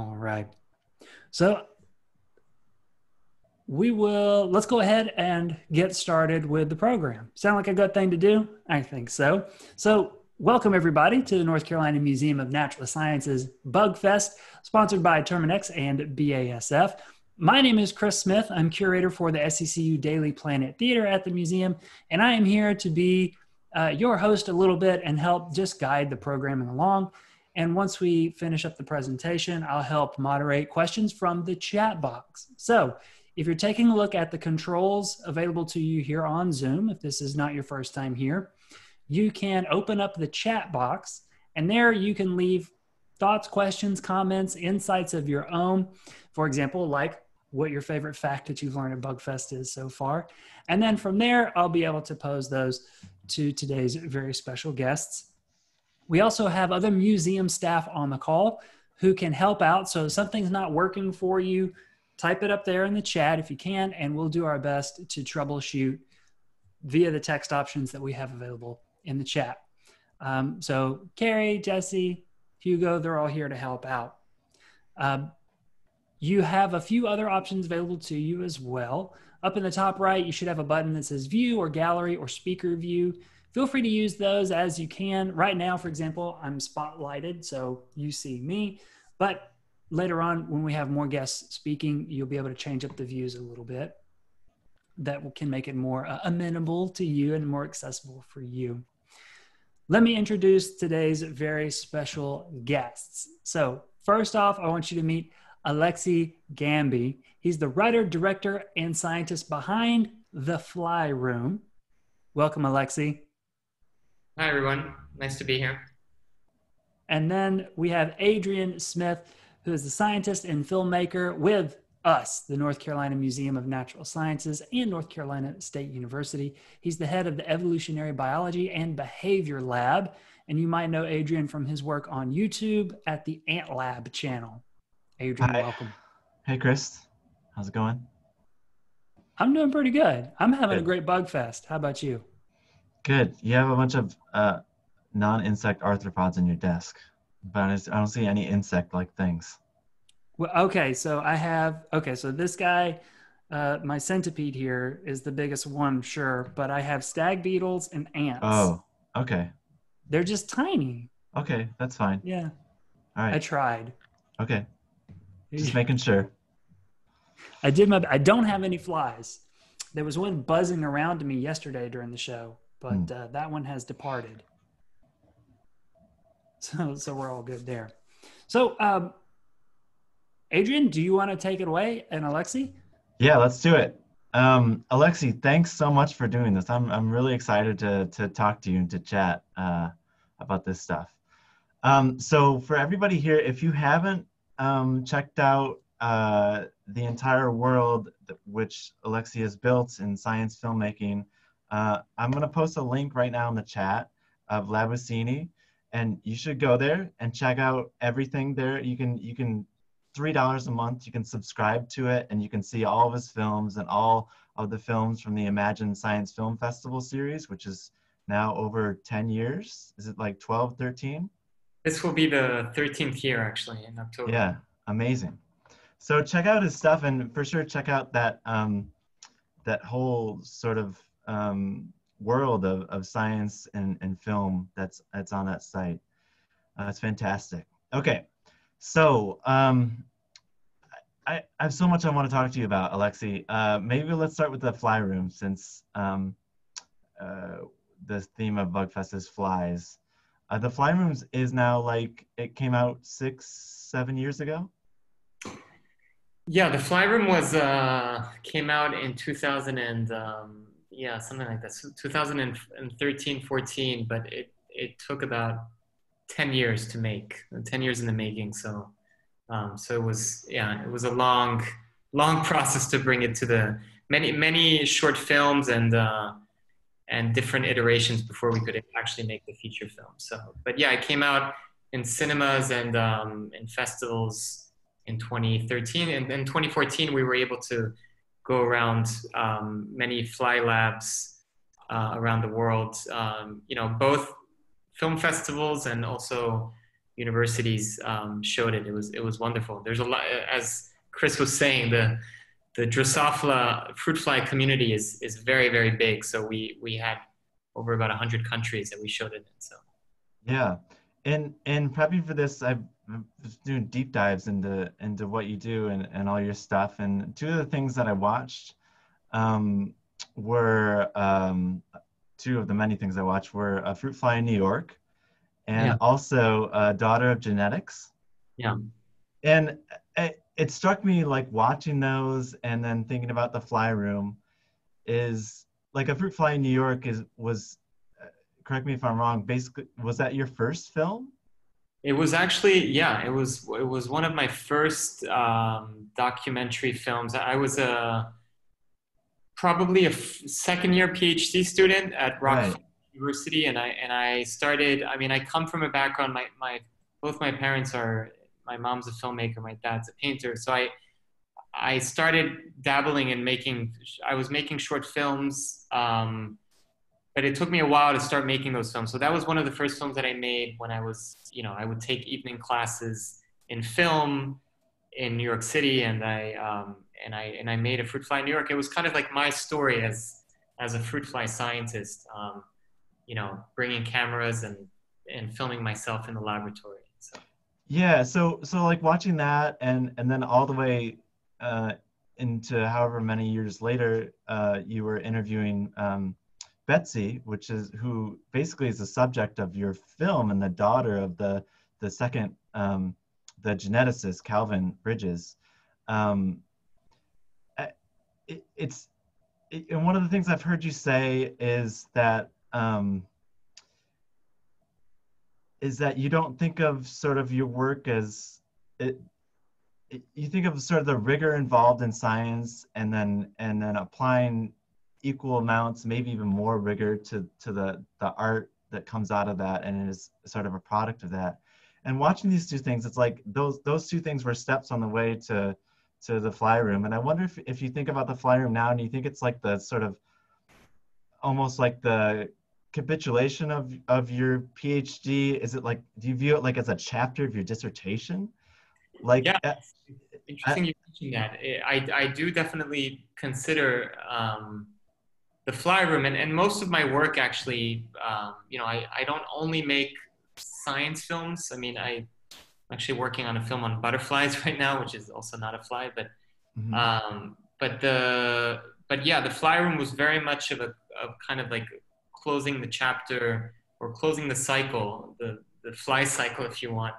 All right. So we will let's go ahead and get started with the program. Sound like a good thing to do? I think so. So welcome everybody to the North Carolina Museum of Natural Sciences Bug Fest, sponsored by Terminix and BASF. My name is Chris Smith. I'm curator for the SECU Daily Planet Theater at the museum, and I am here to be uh, your host a little bit and help just guide the programming along. And once we finish up the presentation, I'll help moderate questions from the chat box. So if you're taking a look at the controls available to you here on Zoom, if this is not your first time here, you can open up the chat box and there you can leave thoughts, questions, comments, insights of your own. For example, like what your favorite fact that you've learned at BugFest is so far. And then from there, I'll be able to pose those to today's very special guests. We also have other museum staff on the call who can help out. So if something's not working for you, type it up there in the chat if you can, and we'll do our best to troubleshoot via the text options that we have available in the chat. Um, so Carrie, Jesse, Hugo, they're all here to help out. Um, you have a few other options available to you as well. Up in the top right, you should have a button that says view or gallery or speaker view. Feel free to use those as you can. Right now, for example, I'm spotlighted, so you see me. But later on, when we have more guests speaking, you'll be able to change up the views a little bit. That can make it more uh, amenable to you and more accessible for you. Let me introduce today's very special guests. So, first off, I want you to meet Alexis Gambis. He's the writer, director, and scientist behind The Fly Room. Welcome, Alexis. Hi, everyone. Nice to be here. And then we have Adrian Smith, who is the scientist and filmmaker with us, the North Carolina Museum of Natural Sciences and North Carolina State University. He's the head of the Evolutionary Biology and Behavior Lab. And you might know Adrian from his work on YouTube at the Ant Lab channel. Adrian, Hi. welcome. Hey, Chris. How's it going? I'm doing pretty good. I'm having good. a great bug fest. How about you? Good. You have a bunch of uh, non-insect arthropods in your desk, but I don't see any insect-like things. Well, okay. So I have. Okay, so this guy, uh, my centipede here is the biggest one, sure, but I have stag beetles and ants. Oh, okay. They're just tiny. Okay, that's fine. Yeah. All right. I tried. Okay. Just making sure. I did my. I don't have any flies. There was one buzzing around to me yesterday during the show, but hmm. uh, that one has departed. So, so we're all good there. So, um, Adrian, do you want to take it away and Alexis? Yeah, let's do it. Um, Alexis, thanks so much for doing this. I'm I'm really excited to to talk to you and to chat uh, about this stuff. Um, so for everybody here, if you haven't um, checked out uh, the entire world which Alexi has built in science filmmaking, uh, I'm going to post a link right now in the chat of Labocine, and you should go there and check out everything there. You can you can three dollars a month. You can subscribe to it, and you can see all of his films and all of the films from the Imagine Science Film Festival series, which is now over 10 years. Is it like 12, 13? This will be the 13th year actually in October. Yeah, amazing. So check out his stuff and for sure check out that um, that whole sort of um, world of, of science and, and film that's that's on that site. Uh, it's fantastic. Okay, so um, I, I have so much I want to talk to you about, Alexis. Uh, maybe let's start with the fly room since um, uh, the theme of Bugfest is flies. Uh, the Fly Rooms is now like it came out six, seven years ago. Yeah, the Fly Room was uh, came out in 2000 and um, yeah, something like that, 2013, 14. But it it took about 10 years to make, 10 years in the making. So um, so it was yeah, it was a long long process to bring it to the many many short films and. Uh, and different iterations before we could actually make the feature film. So, but yeah, it came out in cinemas and um, in festivals in 2013. And in 2014, we were able to go around um, many fly labs uh, around the world. Um, you know, both film festivals and also universities um, showed it. It was it was wonderful. There's a lot, as Chris was saying, the the Drosophila fruit fly community is is very very big. So we we had over about hundred countries that we showed it in. So yeah, and and prepping for this, I've doing deep dives into into what you do and, and all your stuff. And two of the things that I watched um, were um, two of the many things I watched were a fruit fly in New York and yeah. also a daughter of genetics. Yeah. And it, it struck me like watching those and then thinking about the fly room is like a fruit fly in New York is was uh, correct me if I'm wrong basically was that your first film it was actually yeah. It was it was one of my first um, documentary films. I was a probably a f- second year PhD student at Rock right. University, and I and I started. I mean, I come from a background. My my both my parents are. My mom's a filmmaker. My dad's a painter. So I I started dabbling in making. I was making short films. Um, but it took me a while to start making those films. So that was one of the first films that I made when I was, you know, I would take evening classes in film in New York City, and I um, and I and I made a fruit fly in New York. It was kind of like my story as as a fruit fly scientist, um, you know, bringing cameras and and filming myself in the laboratory. So. Yeah, so so like watching that, and and then all the way uh, into however many years later, uh, you were interviewing. Um, Betsy, which is who basically is the subject of your film and the daughter of the the second um, the geneticist Calvin Bridges. Um, it, it's it, and one of the things I've heard you say is that um, is that you don't think of sort of your work as it, you think of sort of the rigor involved in science and then and then applying equal amounts, maybe even more rigor to, to the, the art that comes out of that and is sort of a product of that. And watching these two things, it's like those those two things were steps on the way to to the fly room. And I wonder if, if you think about the fly room now and you think it's like the sort of almost like the capitulation of of your PhD? Is it like do you view it like as a chapter of your dissertation? Like yeah. Uh, interesting you mentioning that. I, I do definitely consider um, the fly room and, and most of my work actually um, you know I, I don't only make science films i mean i'm actually working on a film on butterflies right now which is also not a fly but mm-hmm. um, but the but yeah the fly room was very much of a of kind of like closing the chapter or closing the cycle the the fly cycle if you want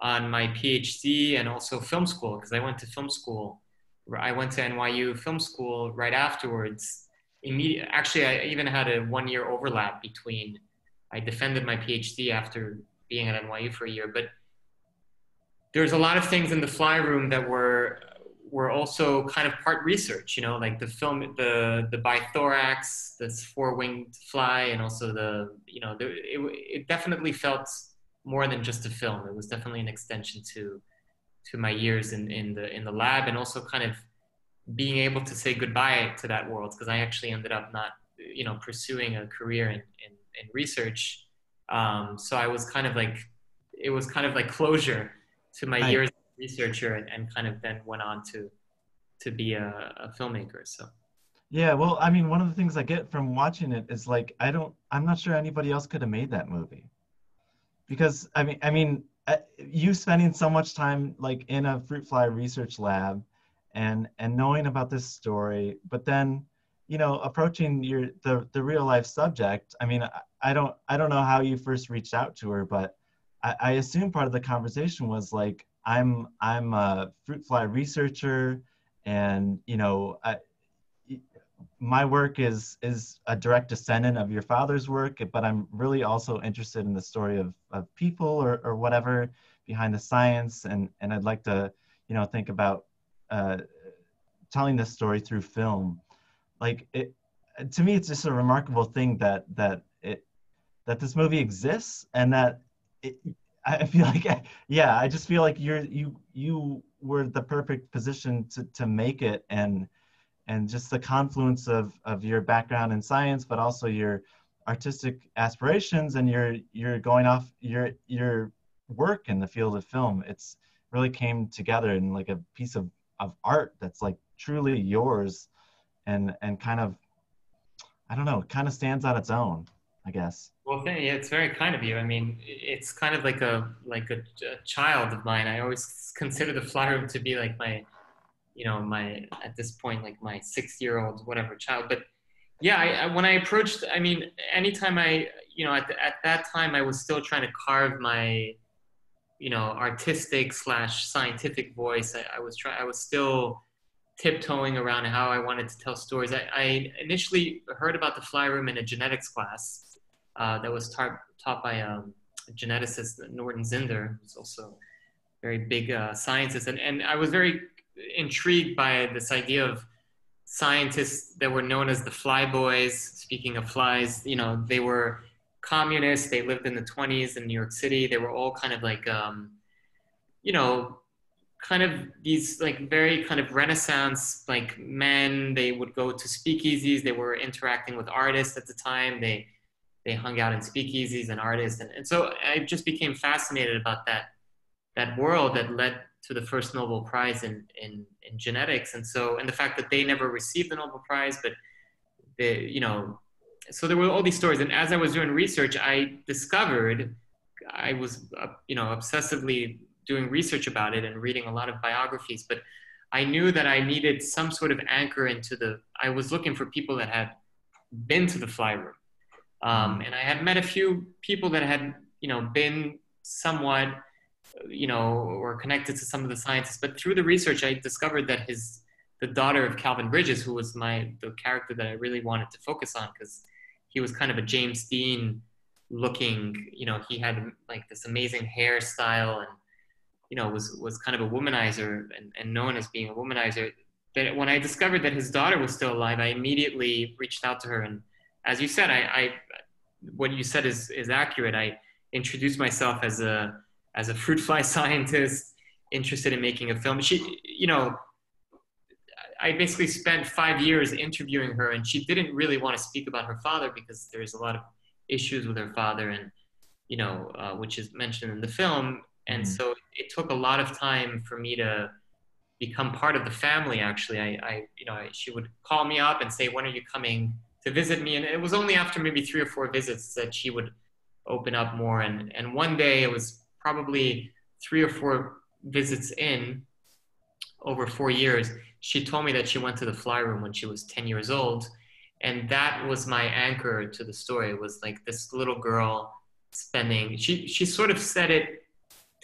on my phd and also film school because i went to film school i went to nyu film school right afterwards immediate, actually, I even had a one year overlap between, I defended my PhD after being at NYU for a year, but there's a lot of things in the fly room that were were also kind of part research, you know, like the film, the the bithorax, this four-winged fly, and also the, you know, the, it, it definitely felt more than just a film. It was definitely an extension to to my years in, in the in the lab, and also kind of being able to say goodbye to that world because I actually ended up not, you know, pursuing a career in, in, in research. Um, so I was kind of like, it was kind of like closure to my years as a researcher and, and, kind of then went on to, to be a, a filmmaker. So. Yeah, well, I mean, one of the things I get from watching it is like, I don't, I'm not sure anybody else could have made that movie, because I mean, I mean, uh, you spending so much time like in a fruit fly research lab, and and knowing about this story but then you know approaching your the the real life subject i mean i, I don't i don't know how you first reached out to her but I, I assume part of the conversation was like i'm i'm a fruit fly researcher and you know I, my work is is a direct descendant of your father's work but i'm really also interested in the story of, of people or, or whatever behind the science. And and i'd like to you know think about uh, telling this story through film like it to me it's just a remarkable thing that that it that this movie exists and that it, i feel like yeah i just feel like you're you you were the perfect position to to make it and and just the confluence of of your background in science but also your artistic aspirations and you're you're going off you're you're work in the field of film. It's really came together in like a piece of, of art that's like truly yours and and kind of I don't know, kind of stands on its own, I guess. Well. It's very kind of you. I mean, it's kind of like a like a, a child of mine. I always consider the fly room to be like my, you know, my at this point like my six year old whatever child. But yeah, I, I, when I approached, I mean, anytime I, you know, at the, at that time I was still trying to carve my, you know, artistic slash scientific voice. I, I was trying. I was still tiptoeing around how I wanted to tell stories. I, I initially heard about the fly room in a genetics class uh, that was taught, taught by um, a geneticist, Norton Zinder, who's also very big uh, scientist. And, and I was very intrigued by this idea of scientists that were known as the fly boys. Speaking of flies, you know, they were communists. They lived in the 20s in New York City. They were all kind of like, um, you know, kind of these like very kind of renaissance like men they would go to speakeasies they were interacting with artists at the time they they hung out in speakeasies and artists and, and so i just became fascinated about that that world that led to the first nobel prize in in, in genetics and so and the fact that they never received the nobel prize but they you know so there were all these stories and as i was doing research i discovered i was uh, you know obsessively doing research about it and reading a lot of biographies, but I knew that I needed some sort of anchor into the. I was looking for people that had been to the fly room, um, and I had met a few people that had, you know, been somewhat, you know, or connected to some of the scientists. But through the research, I discovered that his, the daughter of Calvin Bridges, who was my the character that I really wanted to focus on, because he was kind of a James Dean looking, you know, he had like this amazing hairstyle and you know, was was kind of a womanizer and, and known as being a womanizer. That when I discovered that his daughter was still alive, I immediately reached out to her. And as you said, I, I what you said is is accurate. I introduced myself as a as a fruit fly scientist interested in making a film. She, you know, I basically spent five years interviewing her, and she didn't really want to speak about her father because there's a lot of issues with her father, and you know, uh, which is mentioned in the film. And mm so it took a lot of time for me to become part of the family actually. I, I you know she would call me up and say when are you coming to visit me? And it was only after maybe three or four visits that she would open up more. And and one day it was probably three or four visits in over four years she told me that she went to the fly room when she was 10 years old and that was my anchor to the story was like this little girl spending she she sort of said it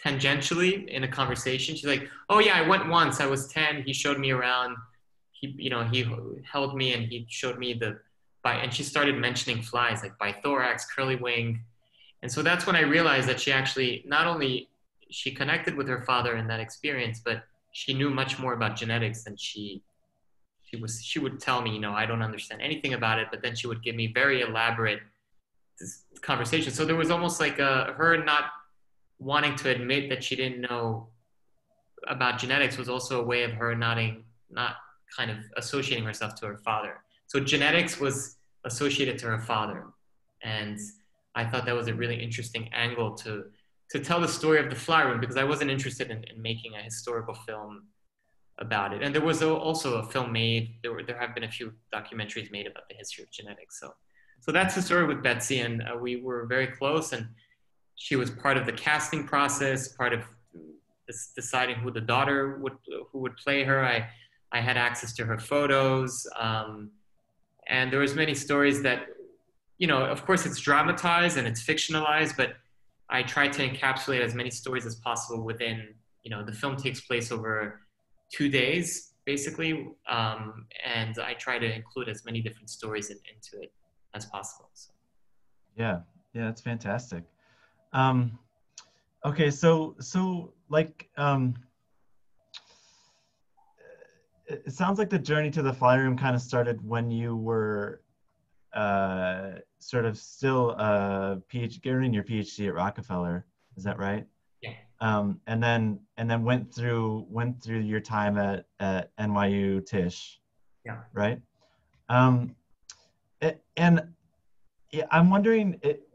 tangentially in a conversation. She's like, "Oh yeah, I went once. I was 10. He showed me around. He, you know, he held me and he showed me the by." And she started mentioning flies like bithorax, curly wing, and so that's when I realized that she actually not only she connected with her father in that experience, but she knew much more about genetics than she she was. She would tell me, you know, I don't understand anything about it, but then she would give me very elaborate conversation. So there was almost like a, her not wanting to admit that she didn't know about genetics was also a way of her nodding, not kind of associating herself to her father. So genetics was associated to her father, and I thought that was a really interesting angle to to tell the story of the fly room because I wasn't interested in, in making a historical film about it. And there was also a film made. There were there have been a few documentaries made about the history of genetics. So so that's the story with Betsy, and uh, we were very close and she was part of the casting process, part of deciding who the daughter would who would play her. I I had access to her photos, um, and there was many stories that, you know, of course it's dramatized and it's fictionalized, but I try to encapsulate as many stories as possible within. You know, the film takes place over two days basically, um, and I try to include as many different stories in, into it as possible. So. Yeah, yeah, that's fantastic. Um, okay, so so like um, it sounds like the journey to the fly room kind of started when you were uh, sort of still uh, PhD, getting your PhD at Rockefeller. Is that right? Yeah. Um, and then and then went through went through your time at at NYU Tisch. Yeah. Right. Um, and yeah, I'm wondering, it,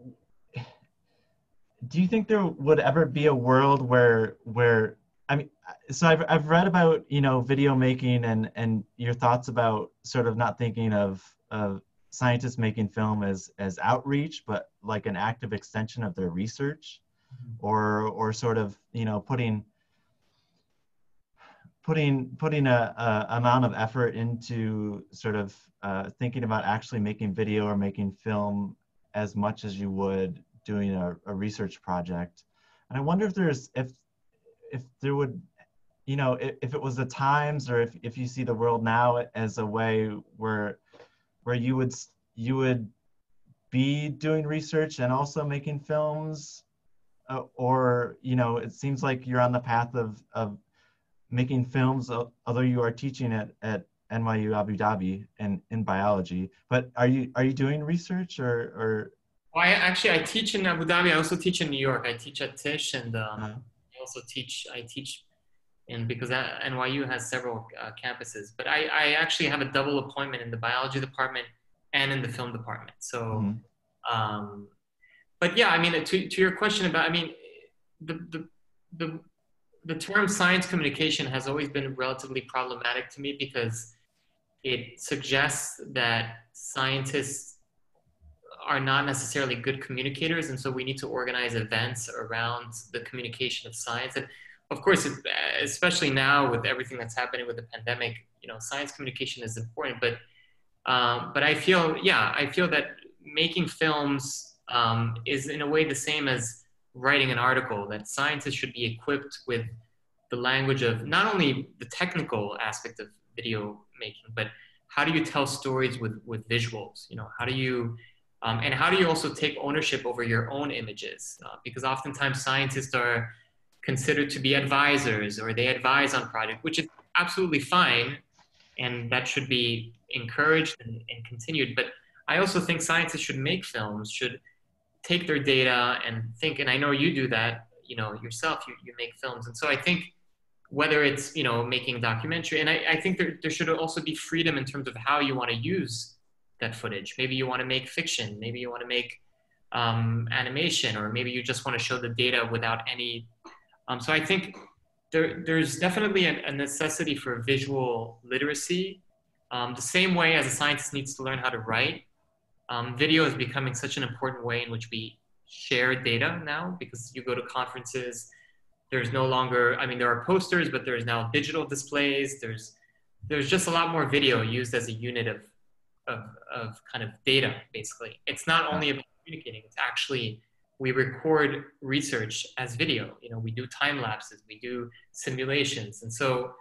do you think there would ever be a world where where I mean, so I've I've read about you know video making and and your thoughts about sort of not thinking of of scientists making film as as outreach, but like an active extension of their research, mm-hmm. or or sort of you know putting putting putting a, a amount of effort into sort of uh, thinking about actually making video or making film as much as you would doing a, a research project. And I wonder if there's if if there would you know if, if it was the times or if, if you see the world now as a way where where you would you would be doing research and also making films uh, or you know it seems like you're on the path of of making films although you are teaching at at NYU Abu Dhabi and in biology. But are you are you doing research or or? Well, I actually I teach in Abu Dhabi. I also teach in New York. I teach at Tisch and um, uh-huh. Also teach, I teach and because NYU has several uh, campuses, but I, I actually have a double appointment in the biology department and in the film department. So, mm-hmm. um, but yeah, I mean, to, to your question about, I mean, the, the, the, the term science communication has always been relatively problematic to me because it suggests that scientists are not necessarily good communicators, and so we need to organize events around the communication of science. And of course, especially now with everything that's happening with the pandemic, you know, science communication is important. But um, but I feel, yeah, I feel that making films um, is in a way the same as writing an article. That scientists should be equipped with the language of not only the technical aspect of video making, but how do you tell stories with with visuals? You know, how do you um, and how do you also take ownership over your own images? Uh, because oftentimes scientists are considered to be advisors or they advise on projects, which is absolutely fine. And that should be encouraged and, and continued. But I also think scientists should make films, should take their data and think, and I know you do that, you know, yourself, you, you make films. And so I think whether it's, you know, making documentary, and I, I think there, there should also be freedom in terms of how you want to use that footage. Maybe you want to make fiction. Maybe you want to make um, animation, or maybe you just want to show the data without any. Um, so I think there, there's definitely a, a, necessity for visual literacy. Um, the same way as a scientist needs to learn how to write, um, video is becoming such an important way in which we share data now because you go to conferences. There's no longer, I mean, there are posters, but there's now digital displays. There's there's just a lot more video used as a unit of of, of kind of data, basically. It's not only about communicating, it's actually, we record research as video. You know, we do time lapses, we do simulations. And so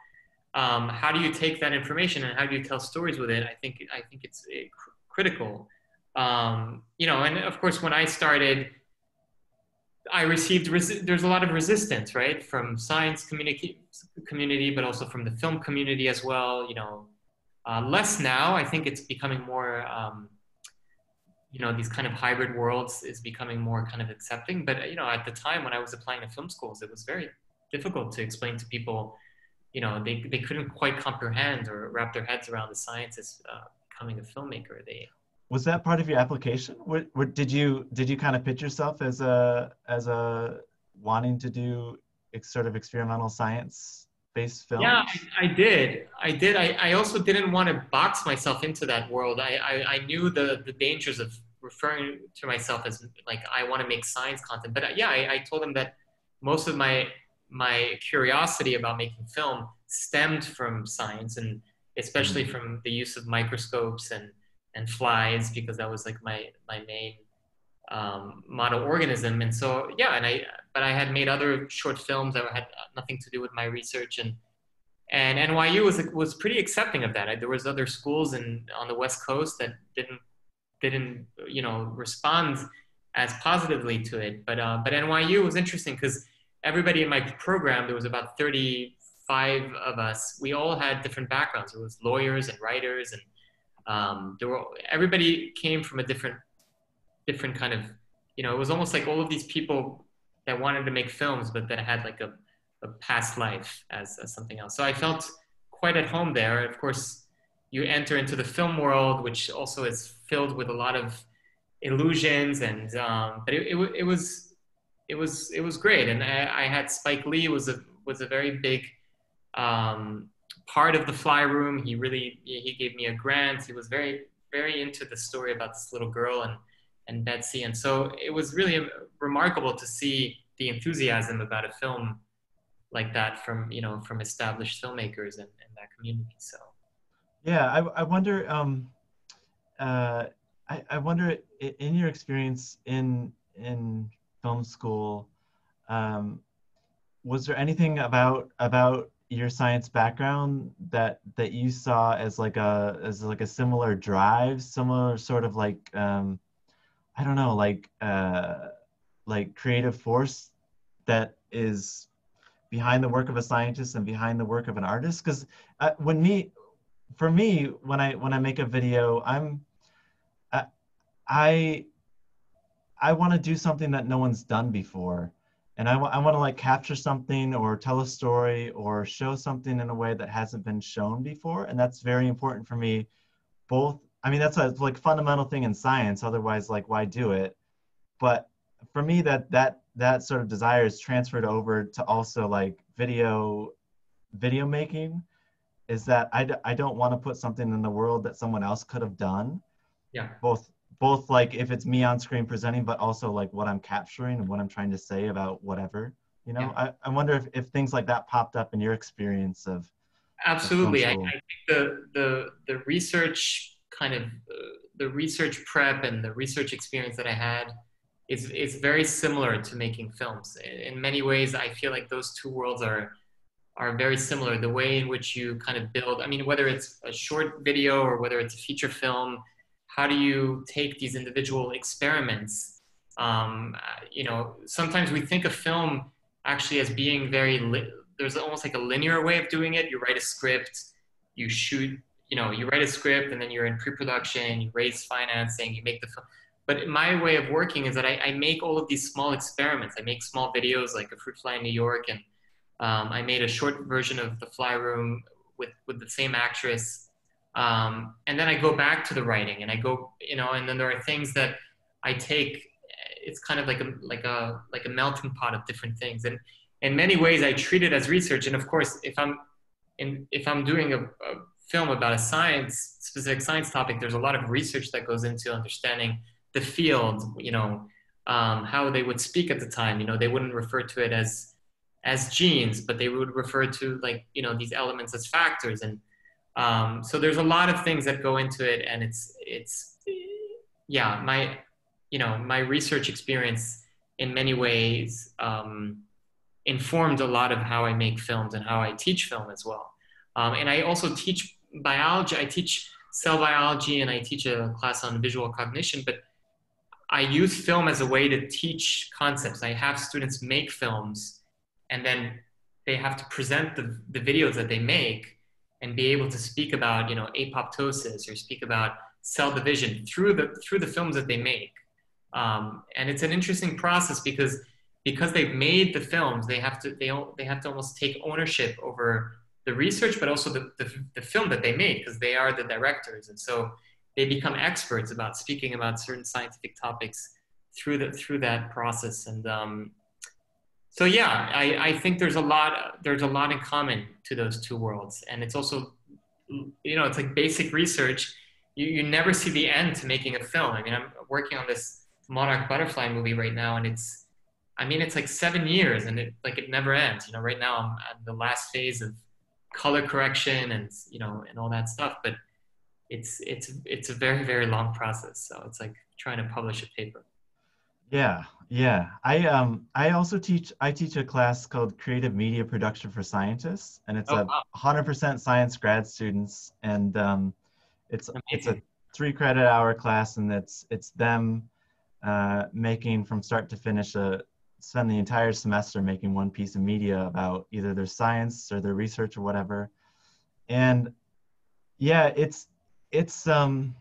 um, how do you take that information and how do you tell stories with it? I think, I think it's cr- critical. Um, you know, and of course, when I started, I received there's a lot of resistance, right, from science community community, but also from the film community as well. You know, uh, less now. I think it's becoming more, um, you know, these kind of hybrid worlds is becoming more kind of accepting. But, you know, at the time when I was applying to film schools, it was very difficult to explain to people, you know, they, they couldn't quite comprehend or wrap their heads around the science uh, becoming a filmmaker. They, was that part of your application? What, what, did you did you kind of pitch yourself as a as a wanting to do sort of experimental science based film Yeah, I, I, did. I did. I, I also didn't want to box myself into that world. I, I, I knew the, the dangers of referring to myself as like I want to make science content. But uh, yeah, I, I told them that most of my my curiosity about making film stemmed from science and especially mm-hmm. from the use of microscopes and and flies because that was like my my main um, model organism. And so, yeah, and I, but I had made other short films that had nothing to do with my research and, and NYU was, was pretty accepting of that. I, there was other schools in, on the West coast that didn't, didn't, you know, respond as positively to it. But, uh, but NYU was interesting because everybody in my program, there was about 35 of us. We all had different backgrounds. There was lawyers and writers and um, there were, everybody came from a different different kind of you know it was almost like all of these people that wanted to make films but that had like a, a past life as, as something else so i felt quite at home there of course you enter into the film world which also is filled with a lot of illusions and um, but it, it, it was it was it was great, and I, I had Spike Lee was a was a very big um, part of the fly room. He really he gave me a grant. He was very very into the story about this little girl and and Betsy, and so it was really remarkable to see the enthusiasm about a film like that from you know from established filmmakers and, in that community. So yeah, I, I wonder. Um, uh, I, I wonder in your experience in in film school, um, was there anything about about your science background that that you saw as like a as like a similar drive, similar sort of like um, I don't know, like uh, like creative force that is behind the work of a scientist and behind the work of an artist because uh, when me for me when i when i make a video i'm uh, i i want to do something that no one's done before. And I, I want to like capture something or tell a story or show something in a way that hasn't been shown before. And that's very important for me both i mean that's a like fundamental thing in science. Otherwise like why do it? But for me that that that sort of desire is transferred over to also like video video making is that I, I don't want to put something in the world that someone else could have done yeah both both like if it's me on screen presenting but also like what i'm capturing and what i'm trying to say about whatever you know yeah. I, I wonder if, if things like that popped up in your experience of absolutely I, I, think the the the research kind of uh, the research prep and the research experience that i had is, is very similar to making films. In many ways, I feel like those two worlds are, are very similar. The way in which you kind of build, I mean, whether it's a short video or whether it's a feature film, how do you take these individual experiments? Um, you know, sometimes we think of film actually as being very, li- there's almost like a linear way of doing it. You write a script, you shoot, you know, you write a script and then you're in pre-production, you raise financing, you make the film but my way of working is that I, I, make all of these small experiments. I make small videos like a fruit fly in New York, and um, I made a short version of the fly room with with the same actress. Um, and then I go back to the writing, and I go, you know, and then there are things that I take. It's kind of like a like a like a melting pot of different things, and in many ways I treat it as research. And of course, if I'm in, if I'm doing a, a film about a science specific science topic, there's a lot of research that goes into understanding the field, you know, um, how they would speak at the time. You know, they wouldn't refer to it as as genes, but they would refer to like you know these elements as factors, and um, so there's a lot of things that go into it, and it's it's yeah, my you know my research experience in many ways um, informed a lot of how I make films and how I teach film as well. Um, and I also teach biology. I teach cell biology and I teach a class on visual cognition, but I use film as a way to teach concepts. I have students make films and then they have to present the, the videos that they make and be able to speak about, you know, apoptosis or speak about cell division through the, through the films that they make. Um, and it's an interesting process because, because they've made the films, they have to, they, they have to almost take ownership over the research, but also the, the, the film that they made because they are the directors. And so they become experts about speaking about certain scientific topics through the through that process and um, so yeah I, I think there's a lot there's a lot in common to those two worlds. And it's also you know it's like basic research. You, you never see the end to making a film. I mean i'm working on this monarch butterfly movie right now and it's i mean it's like seven years and it like it never ends. You know right now i'm at the last phase of color correction and you know and all that stuff but it's it's it's a very very long process. So it's like trying to publish a paper yeah yeah i um i also teach i teach a class called creative media production for scientists and it's oh, a wow. 100% science grad students and um it's Amazing. it's a three credit hour class and it's it's them uh, making from start to finish a spend the entire semester making one piece of media about either their science or their research or whatever and yeah it's it's um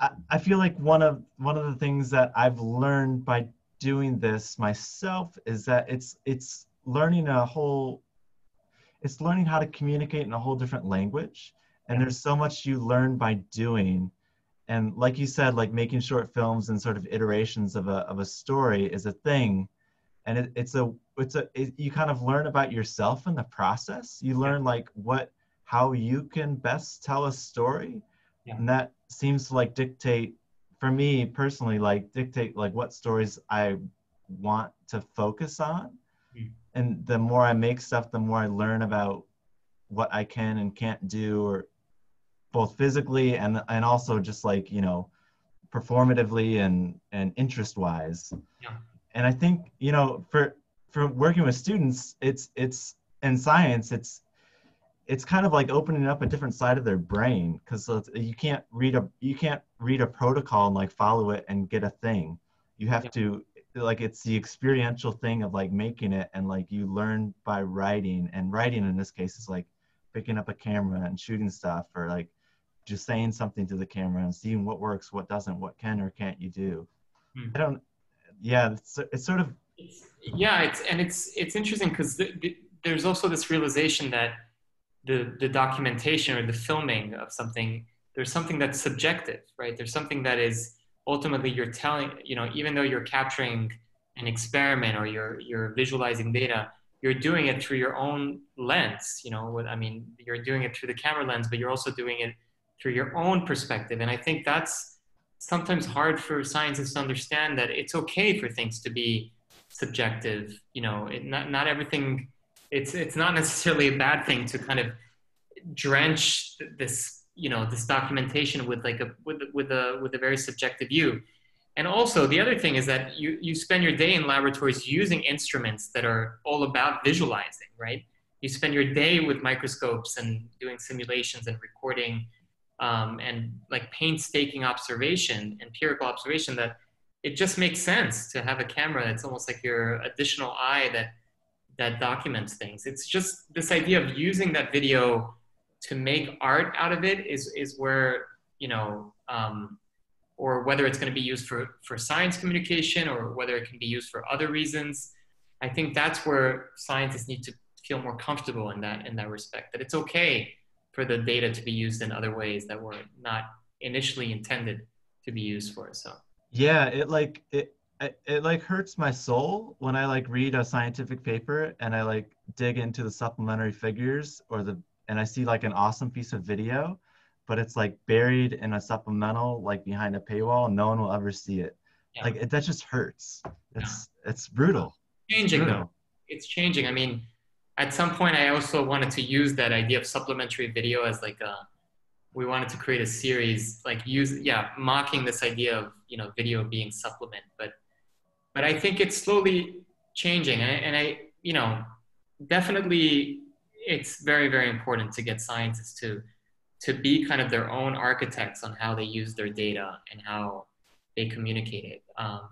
I, I feel like one of one of the things that I've learned by doing this myself is that it's it's learning a whole it's learning how to communicate in a whole different language. And there's so much you learn by doing. And like you said like making short films and sort of iterations of a, of a story is a thing. And it, it's a it's a it, you kind of learn about yourself in the process. You learn like what how you can best tell a story Yeah. and that seems to like dictate for me personally like dictate like what stories i want to focus on Mm. and the more i make stuff the more i learn about what i can and can't do or both physically and and also just like you know performatively and and interest wise Yeah. and i think you know for for working with students it's it's in science it's it's kind of like opening up a different side of their brain because you can't read a you can't read a protocol and like follow it and get a thing you have Yeah. to like it's the experiential thing of like making it and like you learn by writing and writing in this case is like picking up a camera and shooting stuff or like just saying something to the camera and seeing what works what doesn't what can or can't you do Hmm. i don't yeah it's, it's sort of It's, yeah, it's and it's it's interesting because the, the, there's also this realization that the the documentation or the filming of something there's something that's subjective, right? There's something that is ultimately you're telling, you know, even though you're capturing an experiment or you're you're visualizing data, you're doing it through your own lens. You know, what I mean, you're doing it through the camera lens, but you're also doing it through your own perspective. And I think that's sometimes hard for scientists to understand that it's okay for things to be subjective. You know, it, not not everything. It's it's not necessarily a bad thing to kind of drench this you know this documentation with like a with with a with a very subjective view. And also the other thing is that you you spend your day in laboratories using instruments that are all about visualizing, right? You spend your day with microscopes and doing simulations and recording um, and like painstaking observation, empirical observation that it just makes sense to have a camera that's almost like your additional eye that that documents things. It's just this idea of using that video to make art out of it is is where you know, um, or whether it's going to be used for for science communication or whether it can be used for other reasons. I think that's where scientists need to feel more comfortable in that in that respect. That it's okay for the data to be used in other ways that were not initially intended to be used for. So yeah it like it it, it like hurts my soul when i like read a scientific paper and i like dig into the supplementary figures or the and i see like an awesome piece of video but it's like buried in a supplemental like behind a paywall and no one will ever see it Yeah. like it, that just hurts it's it's brutal changing Brutal. though. It's changing. I mean, at some point, I also wanted to use that idea of supplementary video as like a. We wanted to create a series, like use yeah, mocking this idea of you know video being supplement, but but I think it's slowly changing, and I, and I you know definitely it's very very important to get scientists to to be kind of their own architects on how they use their data and how they communicate it. Um,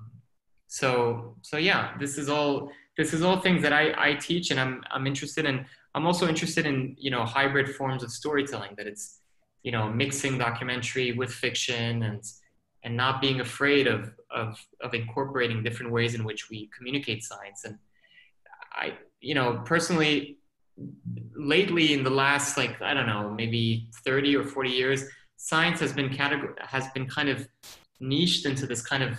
so so yeah, this is all this is all things that I, I teach and I'm I'm interested in. I'm also interested in you know hybrid forms of storytelling that it's you know mixing documentary with fiction and and not being afraid of of of incorporating different ways in which we communicate science. And I you know personally lately in the last like I don't know maybe 30 or 40 years science has been categor- has been kind of niched into this kind of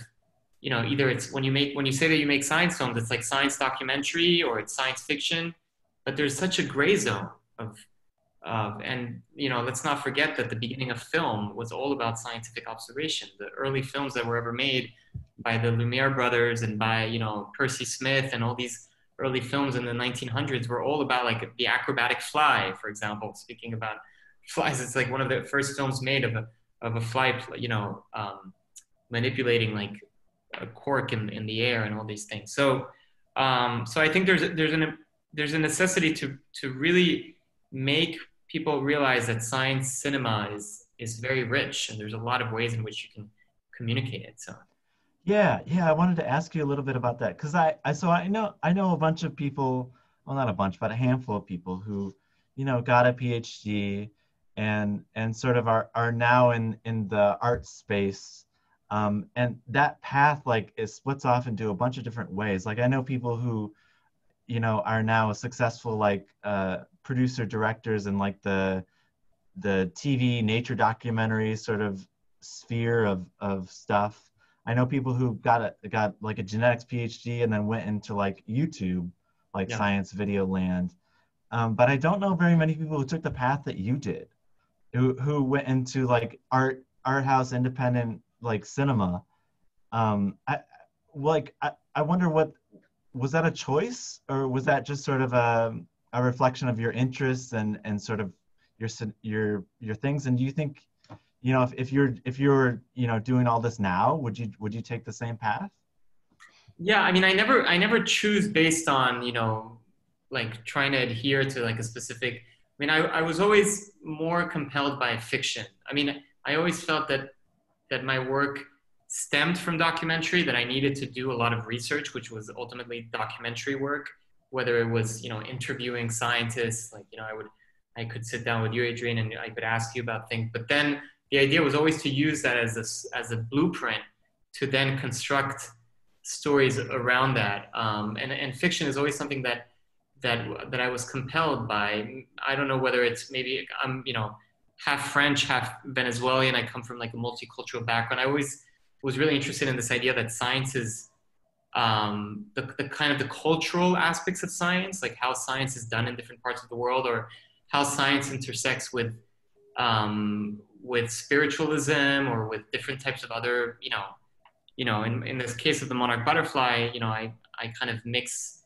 you know either it's when you make when you say that you make science films it's like science documentary or it's science fiction but there's such a gray zone of of and you know let's not forget that the beginning of film was all about scientific observation the early films that were ever made by the lumiere brothers and by you know percy smith and all these early films in the 1900s were all about like the acrobatic fly for example speaking about flies it's like one of the first films made of a of a fly you know um, manipulating like a cork in, in the air and all these things. So, um, so I think there's a, there's an there's a necessity to to really make people realize that science cinema is is very rich and there's a lot of ways in which you can communicate it. So, yeah yeah i wanted to ask you a little bit about that because I, I so i know i know a bunch of people well not a bunch but a handful of people who you know got a phd and and sort of are are now in in the art space um, and that path like is splits off into a bunch of different ways like i know people who you know are now successful like uh, producer directors and like the the tv nature documentary sort of sphere of of stuff I know people who got a got like a genetics PhD and then went into like YouTube, like Yeah. science video land. Um, but I don't know very many people who took the path that you did, who who went into like art art house independent like cinema. Um, I like I, I wonder what was that a choice or was that just sort of a a reflection of your interests and and sort of your your your things and do you think you know if, if you're if you're you know doing all this now would you would you take the same path Yeah, I mean, I never, I never choose based on, you know, like trying to adhere to like a specific. I mean, I, I was always more compelled by fiction. I mean, I always felt that that my work stemmed from documentary. That I needed to do a lot of research, which was ultimately documentary work. Whether it was, you know, interviewing scientists, like you know, I would, I could sit down with you, Adrian, and I could ask you about things. But then the idea was always to use that as a as a blueprint to then construct stories around that. Um, and, and fiction is always something that that that I was compelled by. I don't know whether it's maybe I'm you know half French, half Venezuelan. I come from like a multicultural background. I always was really interested in this idea that science is um, the, the kind of the cultural aspects of science, like how science is done in different parts of the world, or how science intersects with um, with spiritualism or with different types of other, you know, you know, in, in this case of the monarch butterfly, you know, I, I kind of mix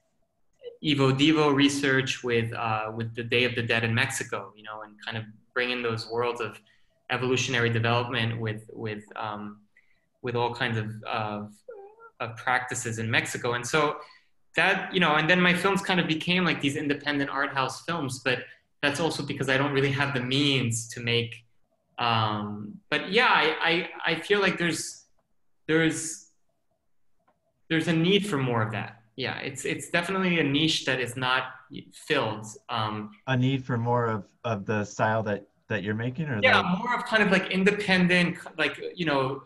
Evo Devo research with uh, with the Day of the Dead in Mexico, you know, and kind of bring in those worlds of evolutionary development with with um, with all kinds of, of of practices in Mexico, and so that you know, and then my films kind of became like these independent art house films, but that's also because I don't really have the means to make. Um, but yeah, I, I I feel like there's there's there's a need for more of that. Yeah, it's it's definitely a niche that is not filled. Um, a need for more of of the style that that you're making or yeah, the, more of kind of like independent, like you know,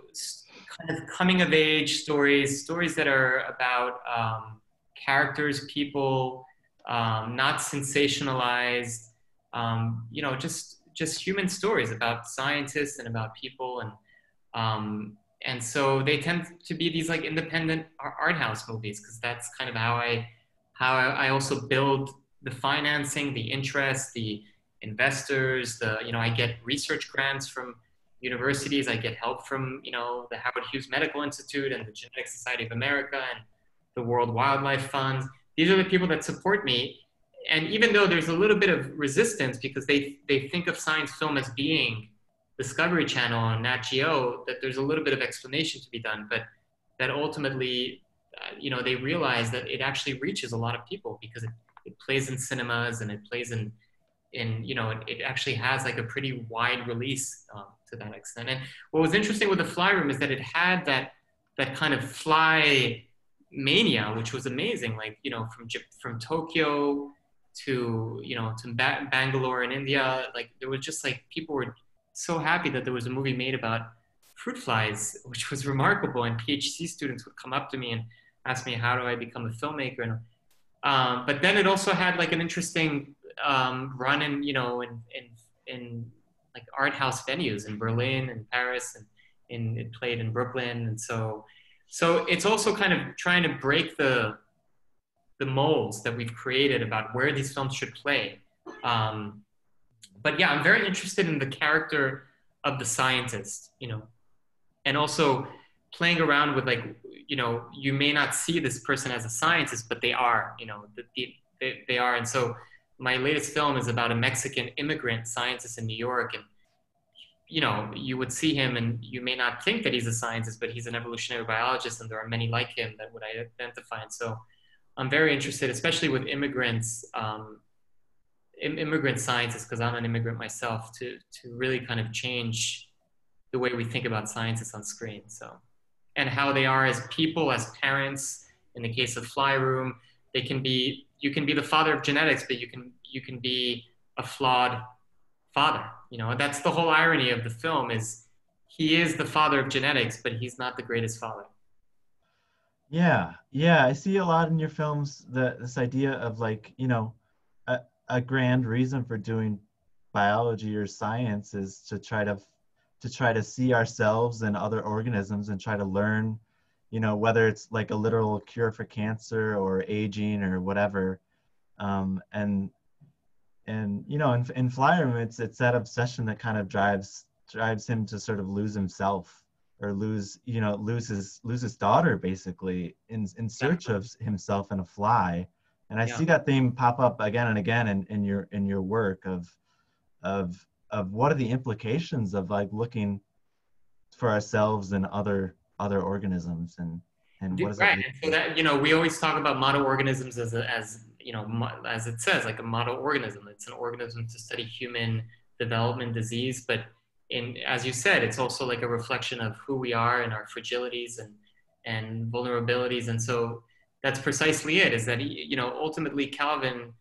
kind of coming of age stories, stories that are about um, characters, people, um, not sensationalized. Um, you know, just just human stories about scientists and about people, and um, and so they tend to be these like independent art house movies because that's kind of how I how I I also build the financing, the interest, the investors, the you know I get research grants from universities, I get help from you know the Howard Hughes Medical Institute and the Genetic Society of America and the World Wildlife Fund. These are the people that support me. And even though there's a little bit of resistance because they, they think of science film as being Discovery Channel and Nat Geo, that there's a little bit of explanation to be done, but that ultimately, uh, you know, they realize that it actually reaches a lot of people because it, it plays in cinemas and it plays in, in you know, it, it actually has like a pretty wide release um, to that extent. And what was interesting with the Fly Room is that it had that that kind of fly mania, which was amazing. Like you know, from from Tokyo to you know to ba- Bangalore in India, like there was just like people were so happy that there was a movie made about fruit flies, which was remarkable. And PhD students would come up to me and ask me, "How do I become a filmmaker?" And um, but then it also had like an interesting um, run in you know in in in like art house venues in Berlin and Paris and in it played in Brooklyn and so so it's also kind of trying to break the the molds that we've created about where these films should play. Um, but yeah, I'm very interested in the character of the scientist, you know, and also playing around with like, you know, you may not see this person as a scientist, but they are, you know, the, the, they, they are. And so my latest film is about a Mexican immigrant scientist in New York. And, you know, you would see him and you may not think that he's a scientist, but he's an evolutionary biologist and there are many like him that would identify. And so I'm very interested, especially with immigrants, um, im- immigrant scientists, because I'm an immigrant myself, to, to really kind of change the way we think about scientists on screen. So, and how they are as people, as parents. In the case of Fly Room, they can be. You can be the father of genetics, but you can you can be a flawed father. You know, that's the whole irony of the film is he is the father of genetics, but he's not the greatest father. Yeah, yeah, I see a lot in your films that this idea of like, you know, a, a grand reason for doing biology or science is to try to to try to see ourselves and other organisms and try to learn you know whether it's like a literal cure for cancer or aging or whatever um, and and you know in, in Flyroom it's it's that obsession that kind of drives drives him to sort of lose himself or lose you know lose his lose his daughter basically in in search of himself in a fly and i yeah. see that theme pop up again and again in, in your in your work of of of what are the implications of like looking for ourselves and other other organisms and and what is right. And so that you know, we always talk about model organisms as a, as you know, as it says, like a model organism. It's an organism to study human development, disease, but in as you said, it's also like a reflection of who we are and our fragilities and and vulnerabilities. And so that's precisely it. Is that he, you know, ultimately Calvin,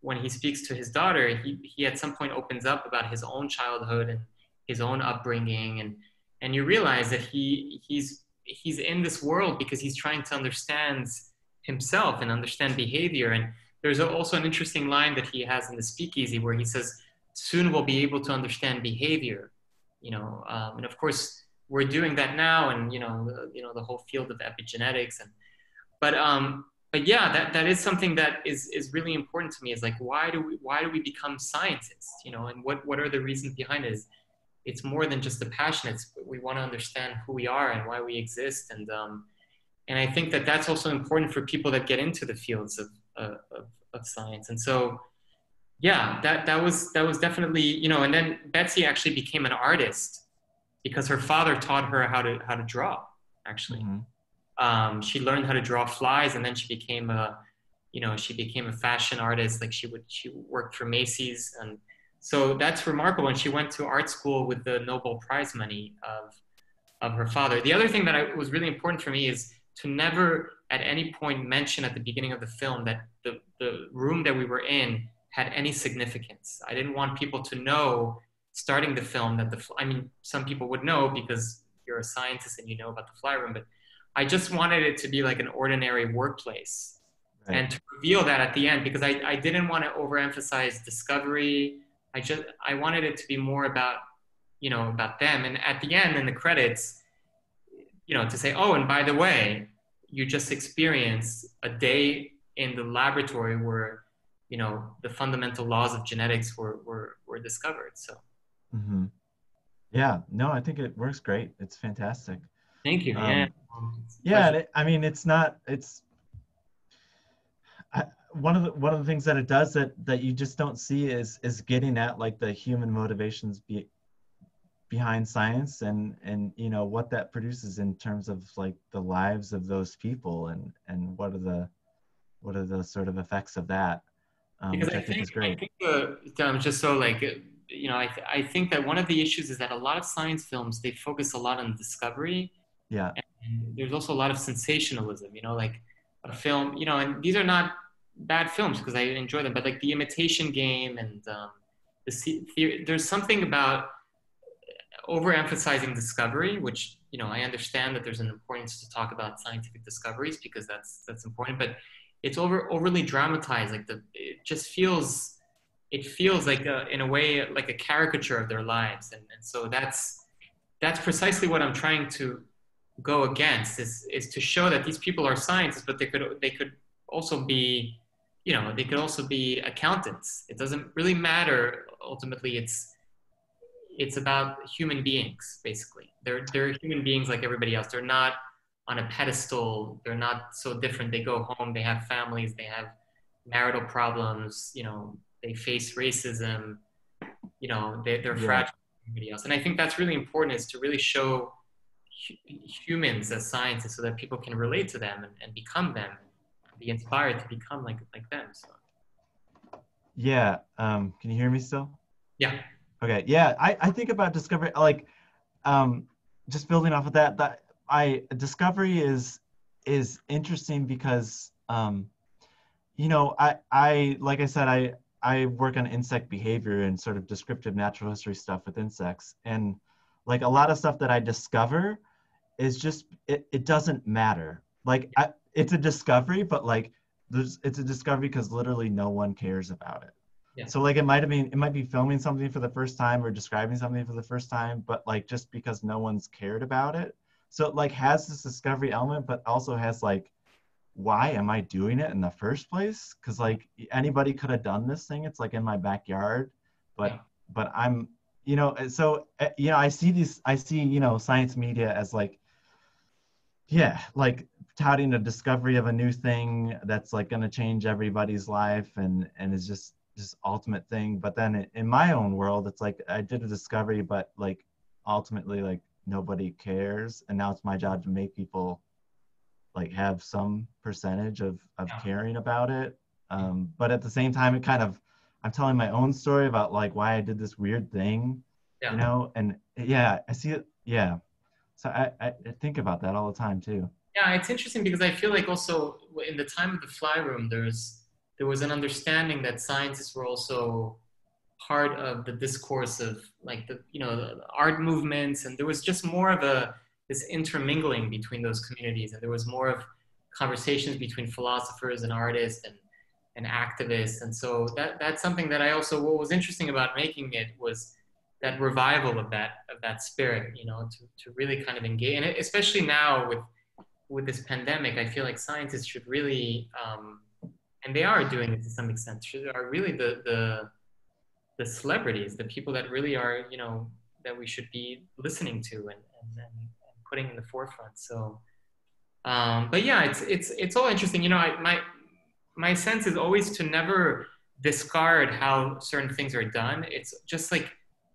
when he speaks to his daughter, he he at some point opens up about his own childhood and his own upbringing and and you realize that he he's he's in this world because he's trying to understand himself and understand behavior and there's also an interesting line that he has in the speakeasy where he says soon we'll be able to understand behavior you know um, and of course we're doing that now and you know the, you know the whole field of epigenetics and but um but yeah that that is something that is is really important to me is like why do we why do we become scientists you know and what what are the reasons behind it is it's more than just a passion. It's we want to understand who we are and why we exist, and um, and I think that that's also important for people that get into the fields of of, of science. And so, yeah, that that was that was definitely you know. And then Betsy actually became an artist because her father taught her how to how to draw. Actually, mm-hmm. um, she learned how to draw flies, and then she became a you know she became a fashion artist. Like she would she worked for Macy's and so that's remarkable. And she went to art school with the Nobel Prize money of, of her father. The other thing that I, was really important for me is to never at any point mention at the beginning of the film that the, the room that we were in had any significance. I didn't want people to know starting the film that the, I mean, some people would know because you're a scientist and you know about the fly room, but I just wanted it to be like an ordinary workplace. Right. And to reveal that at the end, because I, I didn't want to overemphasize discovery I just I wanted it to be more about you know about them. And at the end, in the credits, you know, to say, oh, and by the way, you just experienced a day in the laboratory where you know the fundamental laws of genetics were were, were discovered. So. Mm-hmm. Yeah. No, I think it works great. It's fantastic. Thank you. Um, yeah. Yeah. I mean, it's not. It's one of the one of the things that it does that that you just don't see is is getting at like the human motivations be, behind science and and you know what that produces in terms of like the lives of those people and and what are the what are the sort of effects of that um, because I, I think, think, is great. I think um, just so like you know I, th- I think that one of the issues is that a lot of science films they focus a lot on discovery yeah and there's also a lot of sensationalism you know like a film you know and these are not bad films because I enjoy them, but like The Imitation Game and um, the, the there's something about overemphasizing discovery, which you know I understand that there's an importance to talk about scientific discoveries because that's that's important, but it's over overly dramatized. Like the it just feels it feels like a, in a way like a caricature of their lives, and, and so that's that's precisely what I'm trying to go against is is to show that these people are scientists, but they could they could also be you know they could also be accountants. It doesn't really matter ultimately. It's it's about human beings basically they're they're human beings like everybody else they're not on a pedestal they're not so different they go home they have families they have marital problems you know they face racism you know they, they're yeah. fragile everybody else and i think that's really important is to really show hu- humans as scientists so that people can relate to them and, and become them be inspired to become like like them. So. Yeah. Um, can you hear me still? Yeah. Okay. Yeah. I, I think about discovery like um, just building off of that. That I discovery is is interesting because um, you know I I like I said I I work on insect behavior and sort of descriptive natural history stuff with insects and like a lot of stuff that I discover is just it, it doesn't matter like I, it's a discovery, but like there's it's a discovery because literally no one cares about it. Yeah. So like it might have been it might be filming something for the first time or describing something for the first time, but like just because no one's cared about it so it like has this discovery element, but also has like, why am I doing it in the first place? Because like anybody could have done this thing. It's like in my backyard, but Yeah. but I'm you know so uh, you know I see these I see you know science media as like yeah like touting a discovery of a new thing that's like going to change everybody's life and and is just just ultimate thing. But then in- my own world it's like i did a discovery but like ultimately like nobody cares. And now it's my job to make people like have some percentage of of Yeah. caring about it. Um but at the same time it kind of i'm telling my own story about like why i did this weird thing Yeah. you know? And yeah i see it yeah. So I, I I think about that all the time too. Yeah, it's interesting because I feel like also in the time of the fly room, there's there was an understanding that scientists were also part of the discourse of like the you know the art movements, and there was just more of a this intermingling between those communities, and there was more of conversations between philosophers and artists and and activists, and so that that's something that I also what was interesting about making it was that revival of that of that spirit, you know, to to really kind of engage, and especially now with with this pandemic, I feel like scientists should really, um, and they are doing it to some extent, are really the, the the celebrities, the people that really are, you know, that we should be listening to and, and, and, and putting in the forefront. So, um, but yeah, it's it's it's all interesting. You know, I, my my sense is always to never discard how certain things are done. It's just like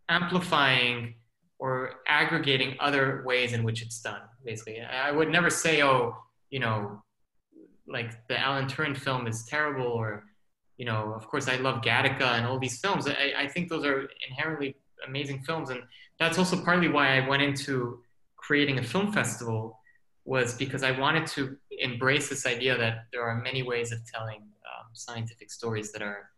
amplifying or aggregating other ways in which it's done basically i would never say oh you know like the alan turing film is terrible or you know of course i love gattaca and all these films. I, I think those are inherently amazing films. And that's also partly why i went into creating a film festival was because i wanted to embrace this idea that there are many ways of telling um, scientific stories that are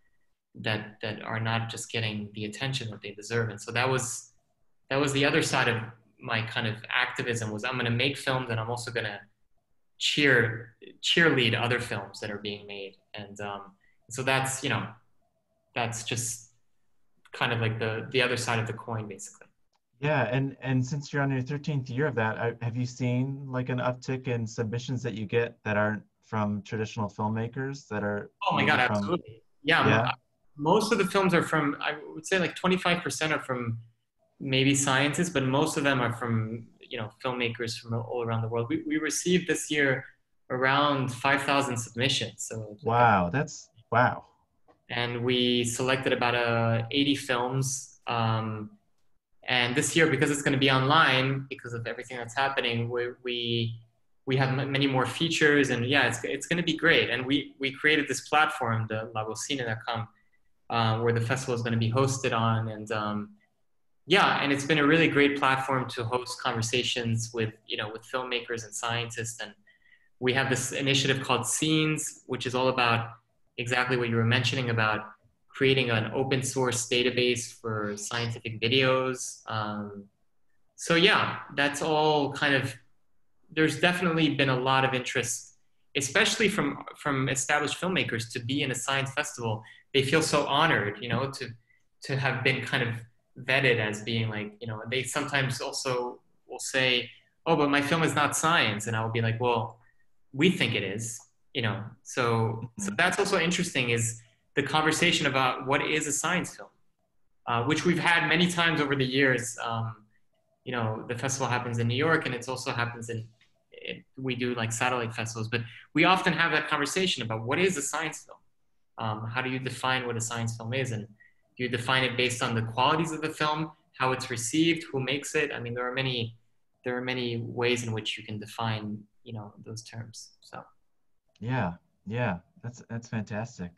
that that are not just getting the attention that they deserve. And so that was that was the other side of my kind of activism was i'm going to make films and i'm also going to cheer cheerlead other films that are being made. And um, so that's you know that's just kind of like the the other side of the coin basically. Yeah and and since you're on your 13th year of that I, have you seen like an uptick in submissions that you get that aren't from traditional filmmakers that are oh my god from- absolutely. Yeah, Yeah. most of the films are from i would say like 25% are from maybe scientists but most of them are from you know filmmakers from all around the world. We, we received this year around 5000 submissions so wow that's wow. And we selected about uh, 80 films um, and this year because it's going to be online because of everything that's happening we we, we have m- many more features and yeah it's, it's going to be great. And we we created this platform the labocine.com uh, where the festival is going to be hosted on and um, yeah and it's been a really great platform to host conversations with you know with filmmakers and scientists. And we have this initiative called scenes which is all about exactly what you were mentioning about creating an open source database for scientific videos. Um, so yeah that's all kind of there's definitely been a lot of interest especially from from established filmmakers to be in a science festival. They feel so honored you know to to have been kind of vetted as being like you know they sometimes also will say oh but my film is not science. And i'll be like well we think it is you know? So so that's also interesting is the conversation about what is a science film uh, which we've had many times over the years. Um, you know the festival happens in new york and it also happens in it, we do like satellite festivals but we often have that conversation about what is a science film? Um, how do you define what a science film is? And you define it based on the qualities of the film how it's received who makes it. I mean there are many there are many ways in which you can define you know those terms so. Yeah yeah that's that's fantastic.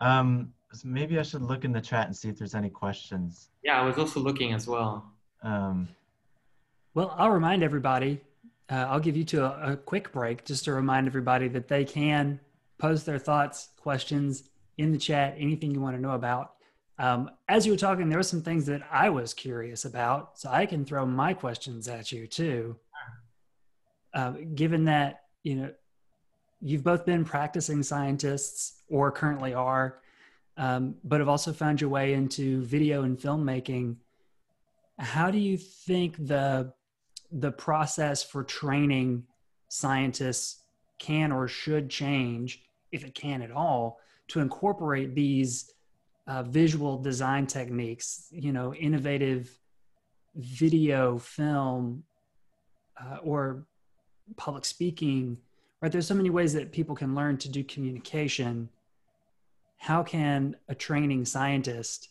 Um so maybe i should look in the chat and see if there's any questions. Yeah i was also looking as well. Um Well, I'll remind everybody, uh, I'll give you to a, a quick break just to remind everybody that they can post their thoughts, questions in the chat, anything you want to know about. Um, as you were talking, there were some things that I was curious about, so I can throw my questions at you too. Uh, given that, you know, you've both been practicing scientists or currently are, um, but have also found your way into video and filmmaking. How do you think the the process for training scientists can or should change, if it can at all, to incorporate these uh, visual design techniques, you know, innovative video, film, uh, or public speaking, right? There's so many ways that people can learn to do communication. How can a training scientist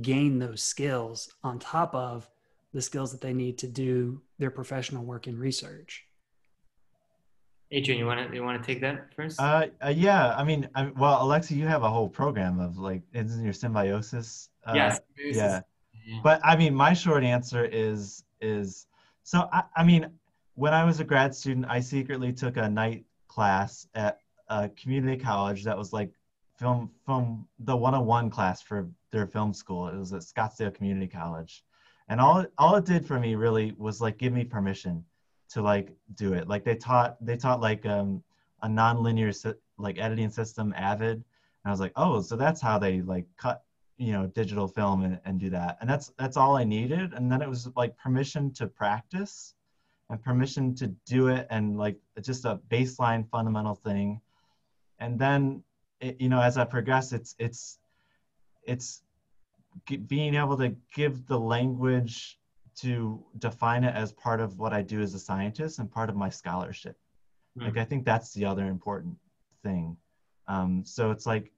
gain those skills on top of the skills that they need to do their professional work in research? Adrian, you want to you want to take that first? Uh, uh yeah. I mean, I, well, Alexis, you have a whole program of like, isn't your symbiosis? Uh, yes. Yeah. yeah. But I mean, my short answer is is so. I, I mean, when I was a grad student, I secretly took a night class at a community college that was like film film the 101 class for their film school. It was at Scottsdale Community College, and all all it did for me really was like give me permission to like do it. Like they taught they taught like um, a nonlinear like editing system, Avid, and I was like, oh, so that's how they like cut you know digital film and, and do that. And that's that's all I needed. And then it was like permission to practice and permission to do it and like just a baseline fundamental thing. And then it, you know as I progress, it's it's it's being able to give the language to define it as part of what I do as a scientist and part of my scholarship. Mm. Like I think that's the other important thing. Um, so it's like,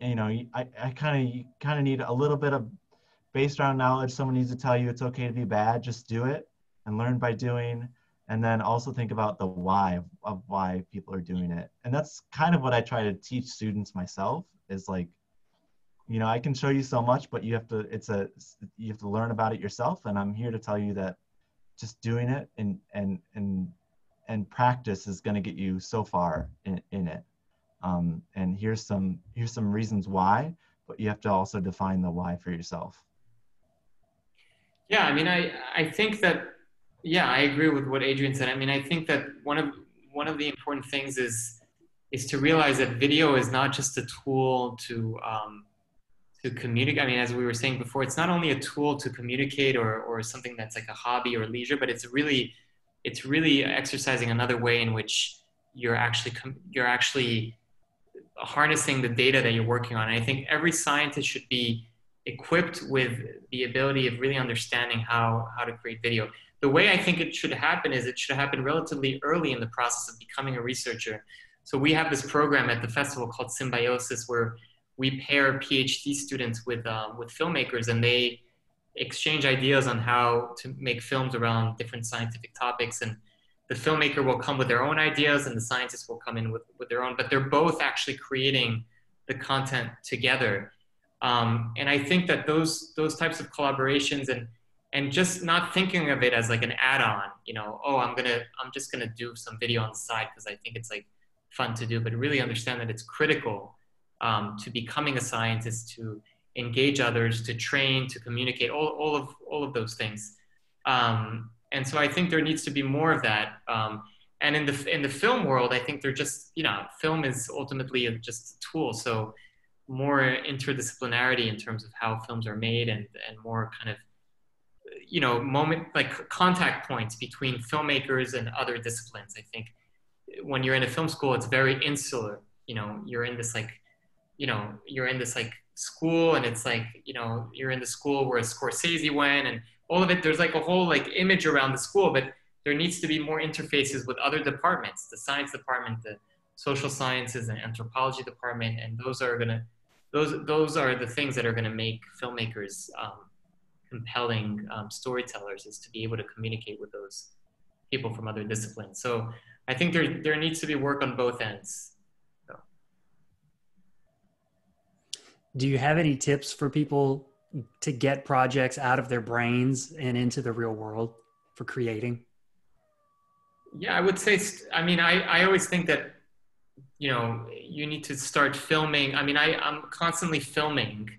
you know, I, I kind of kind of need a little bit of background knowledge. Someone needs to tell you it's okay to be bad. Just do it and learn by doing. And then also think about the why of why people are doing it. And that's kind of what I try to teach students myself is like, you know, I can show you so much, but you have to, it's a, you have to learn about it yourself. And I'm here to tell you that just doing it and, and, and, and practice is going to get you so far in, in it. Um, and here's some, here's some reasons why, but you have to also define the why for yourself. Yeah. I mean, I, I think that, yeah, I agree with what Adrian said. I mean, I think that one of, one of the important things is, is to realize that video is not just a tool to, um, to communicate. I mean, as we were saying before, it's not only a tool to communicate or, or something that's like a hobby or leisure, but it's really, it's really exercising another way in which you're actually, you're actually harnessing the data that you're working on. And I think every scientist should be equipped with the ability of really understanding how, how to create video. The way I think it should happen is it should happen relatively early in the process of becoming a researcher. So we have this program at the festival called Symbiosis where we pair PhD students with um, with filmmakers, and they exchange ideas on how to make films around different scientific topics. And the filmmaker will come with their own ideas, and the scientists will come in with, with their own. But they're both actually creating the content together. Um, and I think that those those types of collaborations and and just not thinking of it as like an add-on, you know, oh, I'm gonna I'm just gonna do some video on the side because I think it's like fun to do, but really understand that it's critical um, to becoming a scientist, to engage others, to train, to communicate, all, all of all of those things. Um, and so I think there needs to be more of that. Um, and in the in the film world, I think they're just you know, film is ultimately just a tool. So more interdisciplinarity in terms of how films are made, and and more kind of you know moment like contact points between filmmakers and other disciplines. I think when you're in a film school, it's very insular. You know, you're in this like you know you're in this like school and it's like you know you're in the school where Scorsese went and all of it. There's like a whole like image around the school but there needs to be more interfaces with other departments the science department the social sciences and anthropology department and those are to those those are the things that are to make filmmakers um, compelling um, storytellers is to be able to communicate with those people from other disciplines. So i think there there needs to be work on both ends do you have any tips for people to get projects out of their brains and into the real world for creating? Yeah, I would say, I mean, I, I always think that, you know, you need to start filming. I mean, I, I'm constantly filming,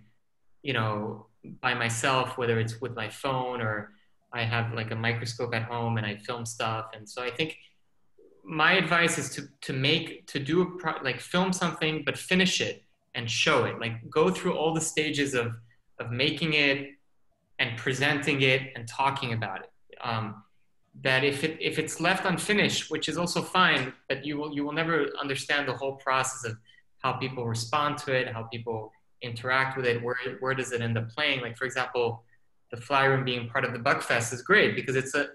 you know, by myself, whether it's with my phone or I have like a microscope at home and I film stuff. And so I think my advice is to, to make, to do a pro, like film something, but finish it and show it like go through all the stages of of making it and presenting it and talking about it. Um, that if it if it's left unfinished, which is also fine, but you will you will never understand the whole process of how people respond to it, how people interact with it, where where does it end up playing? Like for example, the fly room being part of the Bugfest is great because it's a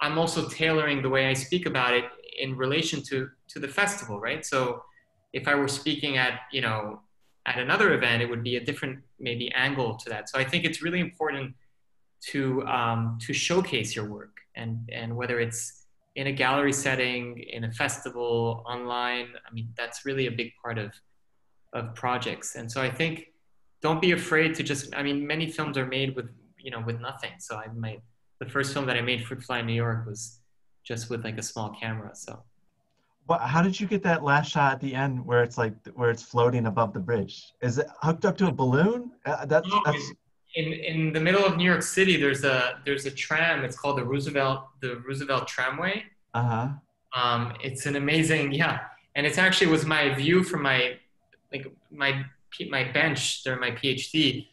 I'm also tailoring the way I speak about it in relation to to the festival, right? So if I were speaking at you know at another event, it would be a different maybe angle to that. So I think it's really important to um, to showcase your work and and whether it's in a gallery setting, in a festival, online. I mean, that's really a big part of of projects. And so I think don't be afraid to just. I mean, many films are made with you know with nothing. So I might the first film that I made, Fruit Fly in New York, was just with like a small camera. So. Well, how did you get that last shot at the end where it's like where it's floating above the bridge? Is it hooked up to a balloon? Uh, that's, no, that's in in the middle of New York City, there's a there's a tram. It's called the Roosevelt the Roosevelt Tramway. Uh huh. Um, it's an amazing yeah, and it's actually was my view from my like my my bench during my PhD.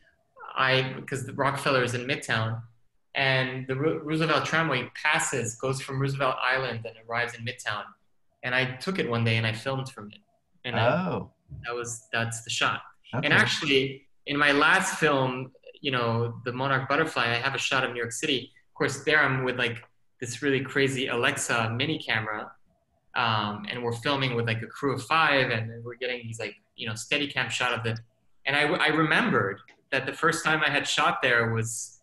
I because the Rockefeller is in Midtown, and the Roosevelt Tramway passes goes from Roosevelt Island and arrives in Midtown, and I took it one day and I filmed from it. And oh. I, that was that's the shot. Okay. And actually, in my last film, you know, the Monarch Butterfly, I have a shot of New York City. Of course, there I'm with like this really crazy Alexa mini camera. Um, and we're filming with like a crew of five and we're getting these like, you know, steady cam shot of the, and I, I remembered that the first time I had shot there was,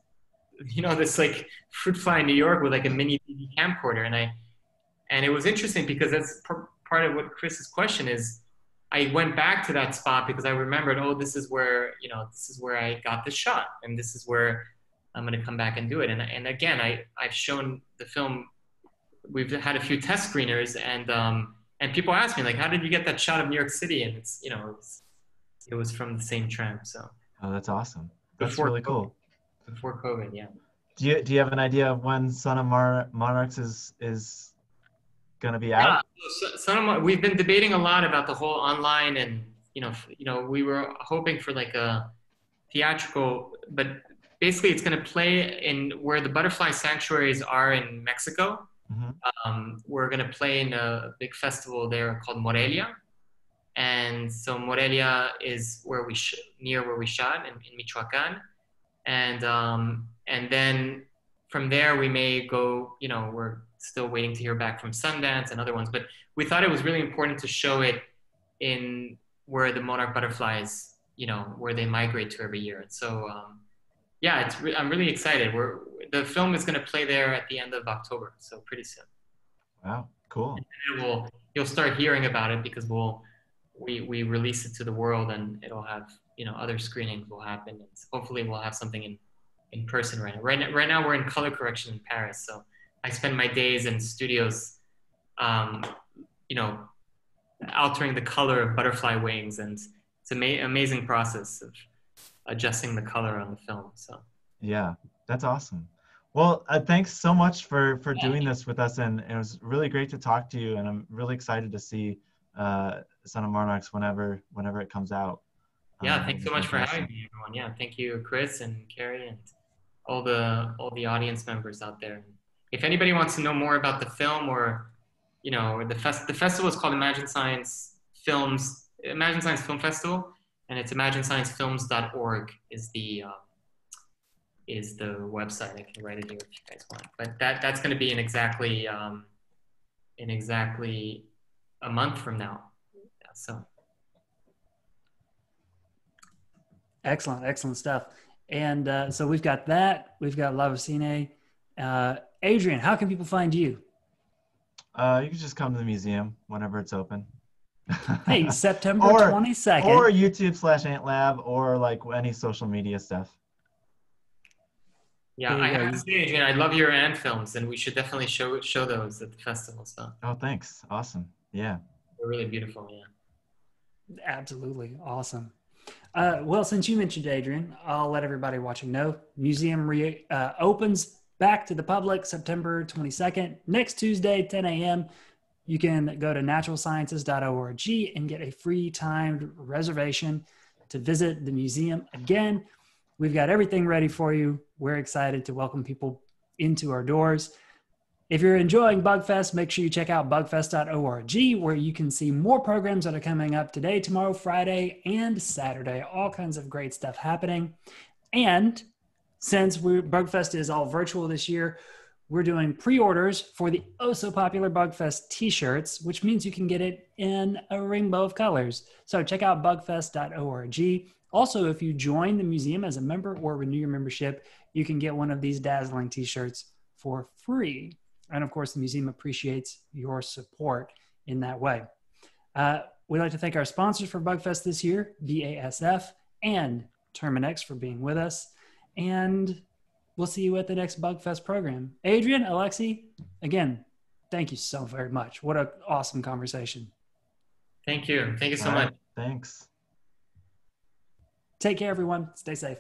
you know, this like fruit fly in New York with like a mini camcorder. And I, and it was interesting because that's part of what Chris's question is, I went back to that spot because I remembered, oh, this is where, you know, this is where I got the shot and this is where I'm going to come back and do it. And, and again, I, I've shown the film, we've had a few test screeners and, um, and people ask me like, how did you get that shot of New York City? And it's, you know, it was, it was from the same tram. So. Oh, that's awesome. That's before really cool. Before COVID. Yeah. Do you, do you have an idea of when Son of Mar- Monarchs is, is going to be out? Yeah, some we've been debating a lot about the whole online, and you know, you know, we were hoping for like a theatrical, but basically, it's going to play in where the butterfly sanctuaries are in Mexico. Mm-hmm. Um, we're going to play in a big festival there called Morelia, and so Morelia is where we sh- near where we shot in, in Michoacan, and um, and then from there we may go. You know, we're still waiting to hear back from Sundance and other ones. But we thought it was really important to show it in where the monarch butterflies, you know, where they migrate to every year. And so um, yeah, it's re- I'm really excited. We're the film is going to play there at the end of October, so pretty soon. Wow, cool. And will you'll start hearing about it because we'll we we release it to the world and it'll have you know other screenings will happen and hopefully we'll have something in in person right now. Right now, right now we're in color correction in Paris, so I spend my days in studios, um, you know, altering the color of butterfly wings, and it's an ama- amazing process of adjusting the color on the film. So yeah, that's awesome. Well, uh, thanks so much for for doing this with us, and it was really great to talk to you. And I'm really excited to see uh, Son of Monarchs whenever whenever it comes out. Yeah, um, thanks so much for having me, everyone. Yeah, thank you, Chris and Carrie, and all the all the audience members out there if anybody wants to know more about the film or, you know, the, fest- the festival is called Imagine Science Films, Imagine Science Film Festival, and it's imaginesciencefilms.org is the, uh, is the website. I can write it here if you guys want. But that, that's going to be in exactly, um, in exactly a month from now. Yeah, so. Excellent, excellent stuff. And uh, so we've got that. We've got Labocine. Uh, Adrian, how can people find you? Uh, you can just come to the museum whenever it's open. hey, September or, 22nd. Or YouTube slash Ant Lab or like any social media stuff. Yeah, I have to say, Adrian, I love your ant films, and we should definitely show show those at the festival. So. Oh, thanks. Awesome. Yeah. They're really beautiful. Yeah. Absolutely awesome. Uh, well, since you mentioned Adrian, I'll let everybody watching know. Museum re- uh, opens back to the public September 22nd, next Tuesday, 10 a.m. You can go to naturalsciences.org and get a free timed reservation to visit the museum again. We've got everything ready for you. We're excited to welcome people into our doors. If you're enjoying BugFest, make sure you check out bugfest.org where you can see more programs that are coming up today, tomorrow, Friday, and Saturday. All kinds of great stuff happening. And since we, BugFest is all virtual this year, we're doing pre-orders for the oh so popular bugfest t-shirts which means you can get it in a rainbow of colors. So check out bugfest.org also if you join the museum as a member or renew your membership you can get one of these dazzling t-shirts for free. And of course the museum appreciates your support in that way. Uh, we'd like to thank our sponsors for bugfest this year basf and terminix for being with us and we'll see you at the next Bugfest program. Adrian, Alexi, again, thank you so very much. What an awesome conversation. Thank you. Thank you so much. Thanks. Take care, everyone. Stay safe.